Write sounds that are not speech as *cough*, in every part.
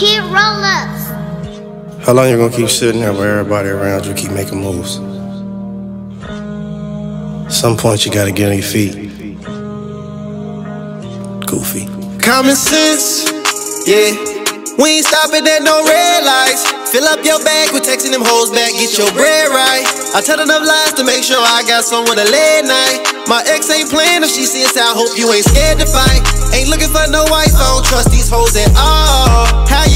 Kid Rollers. How long you gonna keep sitting there where everybody around you keep making moves? Some point you gotta get on your feet. Goofy. Common sense, yeah. We ain't stopping at no red lights. Fill up your bag, quit texting them hoes back, get your bread right. I tell enough lies to make sure I got someone to lay at night. My ex ain't playing if she sits out, hope you ain't scared to fight. Ain't looking for no wife, I don't trust these hoes at all. How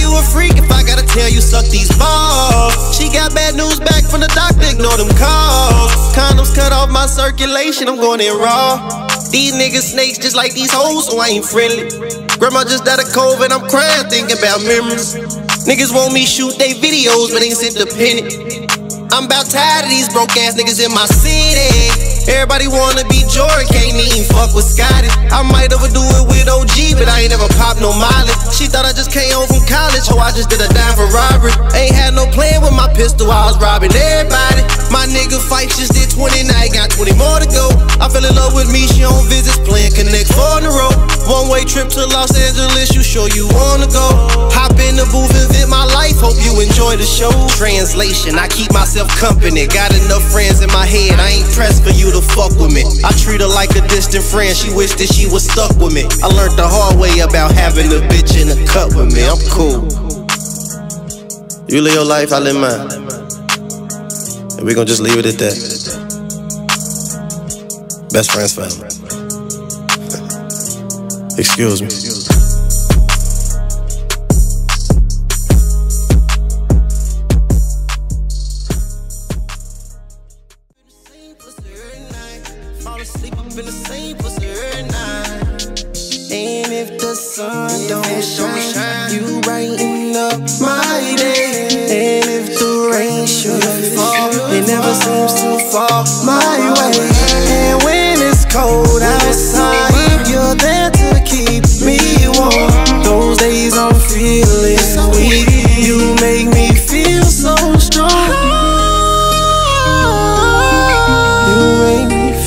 my circulation, I'm going in raw. These niggas snakes just like these hoes, so I ain't friendly. Grandma just died of COVID, I'm crying thinking about memories. Niggas want me shoot they videos, but ain't sent the penny. I'm about tired of these broke ass niggas in my city. Everybody wanna be Jordan, can't even fuck with Scotty. I might overdo it with OG, but I ain't never pop no mileage. Thought I just came home from college, oh I just did a dime for robbery. Ain't had no plan with my pistol, I was robbing everybody. My nigga fight just did 20, now got 20 more to go. I fell in love with me, she on visits, playing Connect four in a row. One way trip to Los Angeles, you sure you wanna go? Enjoy the show. Translation, I keep myself company. Got enough friends in my head, I ain't pressed for you to fuck with me. I treat her like a distant friend, she wished that she was stuck with me. I learned the hard way about having a bitch in a cut with me. I'm cool. You live your life, I live mine. And we gonna just leave it at that. Best friends forever. *laughs* Excuse me. Fall asleep up in the same pussy every night. And if the sun don't shine, you brighten up my day. And if the rain should fall, it never seems to fall my way. And when it's cold outside, you're there to keep me warm. Those days I'm feeling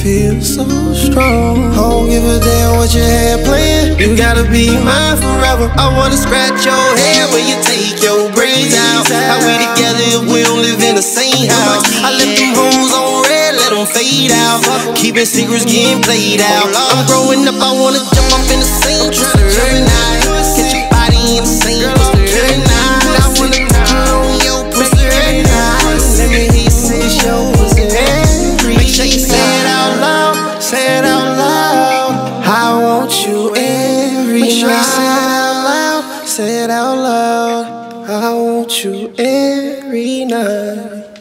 feel so strong. I don't give a damn what you had planned. You gotta be mine forever. I wanna scratch your head when you take your braids out. How we together if we don't live in the same house? I left them hoes on red, let them fade out. Keeping secrets getting played out. I'm growing up, I wanna jump up in the same truck every night. Get your body in the same say it out loud, say it out loud. I want you every night.